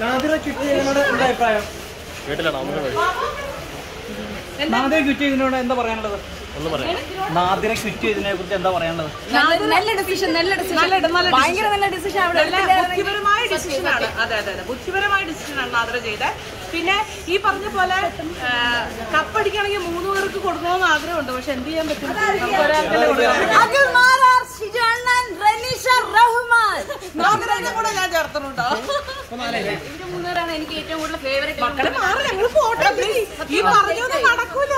Nadira quit ചെയ്യുന്നതിനോട് എന്താ അഭിപ്രായം. കേട്ടില്ല ഒന്നും നാദിറ ക്വിറ്റ് ചെയ്യുന്നതിനോട് എന്താ പറയാനുള്ളത്? നാദിറ ചെയ്തതിനെ കുറിച്ച് എന്താ പറയാനുള്ളത്? നല്ല- നല്ല ഡിസിഷൻ നല്ല ഡിസിഷൻ ഭയങ്കര നല്ല ഡിസിഷൻ അവിടെ ബുദ്ധിപരമായ ഡിസിഷനാണ് അതെ അതെ അതെ. ബുദ്ധിപരമായ ഡിസിഷനാണ് നാദ്ര ചെയ്തത്. പിന്നെ ഈ പറഞ്ഞ പോലെ കപ്പടിക്കണമെങ്കിൽ മൂന്ന് പേർക്ക് കൊടുക്കണമെന്ന് ആഗ്രഹമുണ്ട്. പക്ഷെ എന്ത് ചെയ്യാൻ പറ്റും? റഹ്മാൻ. കൂടെ ഞാൻ മൂന്നുപേരാണ് എനിക്ക് ഏറ്റവും കൂടുതൽ ഫേവറേറ്റ് മക്കളെ മാറി ഞങ്ങൾ പോട്ടെ ഈ പറഞ്ഞൊന്നും നടക്കൂല.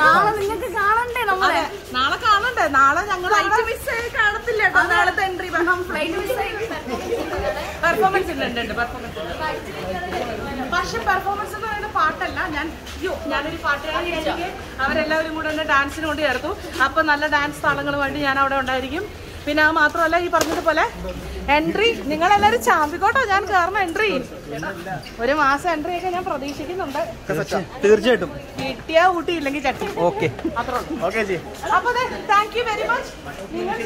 നാളെ നിങ്ങൾക്ക് കാണണ്ടേ നമ്മളെ? നാളെ കാണണ്ടേ? നാളെ ഞങ്ങൾ മിസ്സായി കാണത്തില്ല കേട്ടോ. നാളത്തെ എൻട്രി ഫ്ലൈറ്റ് മിസ്സായി പെർഫോമൻസ് ഉണ്ട് പെർഫോമൻസ് പക്ഷെ പെർഫോമൻസ് എന്ന് പറയുന്ന പാട്ടല്ല ഞാൻ അയ്യോ ഞാനൊരു പാട്ടുകാരി എനിക്ക് അവരെല്ലാവരും കൂടെ എന്നെ ഡാൻസിന് കൊണ്ട് ചേർത്തു അപ്പൊ നല്ല ഡാൻസ് താളങ്ങളുമായിട്ട് ഞാൻ അവിടെ ഉണ്ടായിരിക്കും. പിന്നെ അത് മാത്രമല്ല ഈ പറഞ്ഞതുപോലെ എൻട്രി നിങ്ങൾ നിങ്ങളെല്ലാവരും ചാമ്പിക്കോട്ടോ ഞാൻ കയറുന്ന എൻട്രി. ഒരു മാസം എൻട്രി ഒക്കെ ഞാൻ പ്രതീക്ഷിക്കുന്നുണ്ട്. തീർച്ചയായിട്ടും. കിട്ടിയാ ഊട്ടി ഇല്ലെങ്കിൽ ചട്ടി. ഓക്കെ. അപ്പൊ താങ്ക് യു വെരി മച്ച് നിങ്ങൾ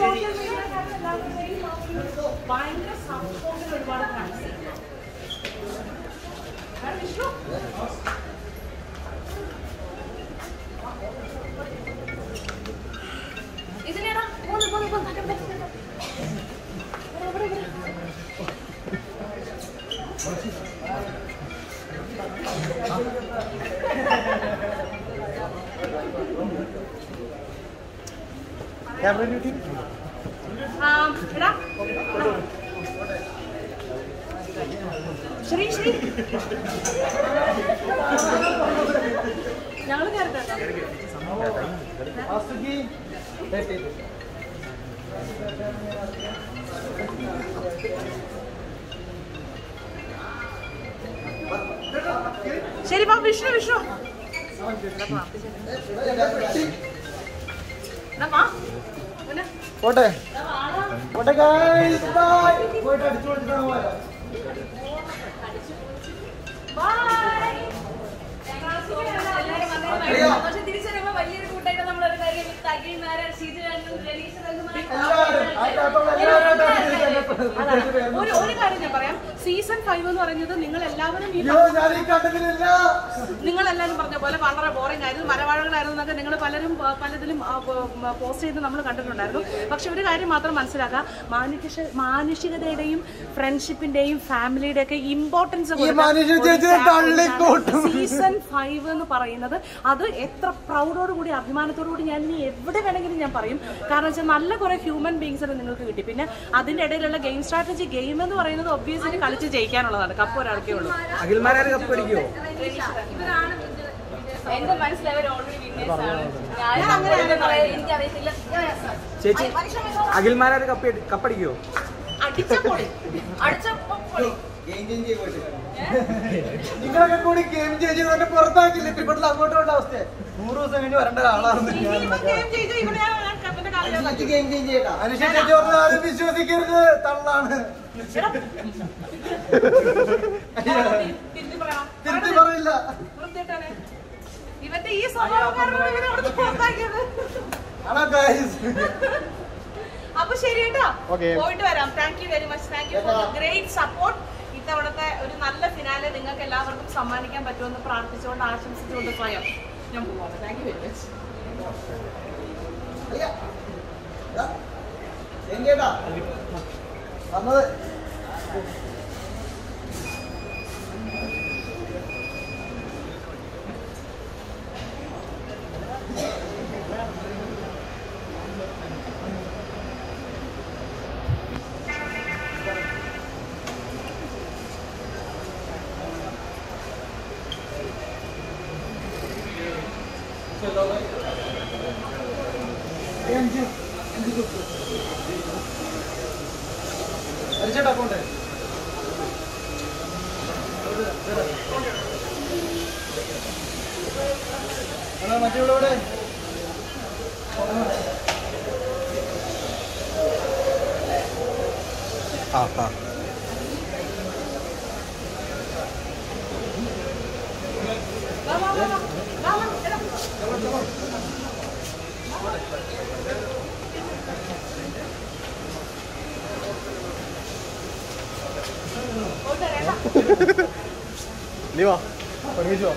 ഭയങ്കര സപ്പോർട്ടിന് ഒരുപാട് താങ്ക്സ് വിഷ്ണു ഇതിലേടാ പോന്ന് പോന്ന് പോന്ന് ക്യാമറ ഡ്യൂട്ടി ആ, എടാ. ശ്രീ ശ്രീ ഞങ്ങൾ കയറട്ടെ ശരി വാ വിഷ്ണു വിഷ്ണു. പോട്ടെ. പോട്ടെ പോയിട്ട് അടിച്ചു കൊടുത്തിട്ടാണ്. ഒരു ഒരു കാര്യം ഞാൻ പറയാം. സീസൺ ഫൈവ് എന്ന് പറയുന്നത് നിങ്ങൾ എല്ലാവരും ഈ നിങ്ങൾ എല്ലാവരും പറഞ്ഞ പോലെ വളരെ ബോറിംഗ് ആയിരുന്നു. മരവാഴകളായിരുന്നു എന്നൊക്കെ നിങ്ങൾ പലരും പലതിലും പോസ്റ്റ് ചെയ്ത് നമ്മൾ കണ്ടിട്ടുണ്ടായിരുന്നു. പക്ഷെ ഒരു കാര്യം മാത്രം മനസ്സിലാക്കുക. മാനുഷിക മാനുഷികതയുടെയും ഫ്രണ്ട്ഷിപ്പിന്റെയും ഫാമിലിയുടെ ഒക്കെ ഇമ്പോർട്ടൻസ്. സീസൺ ഫൈവ് എന്ന് പറയുന്നത് അത് എത്ര പ്രൗഡോട് കൂടി അഭിമാനത്തോടു കൂടി ഞാൻ ഇനി എവിടെ വേണമെങ്കിലും ഞാൻ പറയും. കാരണം വെച്ചാൽ നല്ല കുറെ ഹ്യൂമൻ ബീങ്സിനെ നിങ്ങൾക്ക് കിട്ടി. പിന്നെ അതിന്റെ ഇടയിലുള്ള ഗെയിം സ്ട്രാറ്റജി ഗെയിം എന്ന് പറയുന്നത് ഒബ്വിയസ്ലി കളിച്ച് ജയിക്കാനുള്ളതാണ്. കപ്പ് ഒരാൾക്കേ ഉള്ളൂ. അഖിൽമാരെ കപ്പ് അടിക്കുമോ എന്റെ ഓൾറെഡി എനിക്കറിയത്തില്ല. ചേച്ചി അഖിൽമാരെ കപ്പ് കപ്പടിക്കുമോ. നിങ്ങളൊക്കെ കൂടി ഗെയിം ചേച്ചി പുറത്താക്കില്ലേ പുറത്താക്കില്ല ഇപ്പൊ അങ്ങോട്ടും ഉള്ള അവസ്ഥ നൂറ് ദിവസം കഴിഞ്ഞ് വരേണ്ട ഒരാളാണ് വിശ്വസിക്കരുത്. തള്ളാണ്. തിരുത്തി പറയില്ല. ഇവന്റെ ഈ സ്വഭാവം അപ്പൊ ശരി കേട്ടോ. പോയിട്ട് വരാം. Thank you very much thank you for great support ഇത്തവണത്തെ ഒരു നല്ല ഫിനാലെ നിങ്ങൾക്ക് എല്ലാവർക്കും സമ്മാനിക്കാൻ പറ്റുമെന്ന് പ്രാർത്ഥിച്ചുകൊണ്ട് ആശംസിച്ചുകൊണ്ട് സ്വയം ഞാൻ പോവാണ് താങ്ക് യു വെരി മച്ച് ஐயா எங்கேடா வந்தது Thank you. അരിച്ചേട്ടാ അക്കൗണ്ട് ഹലോ മറ്റേ ഇവിടെ ആ ആ. വാ, വാ, വാ, വാ. വാ, വാ, എടാ. പോയിട്ട് വരാം, കേട്ടോ. നീ വാ ഒരുമിച്ച് വാ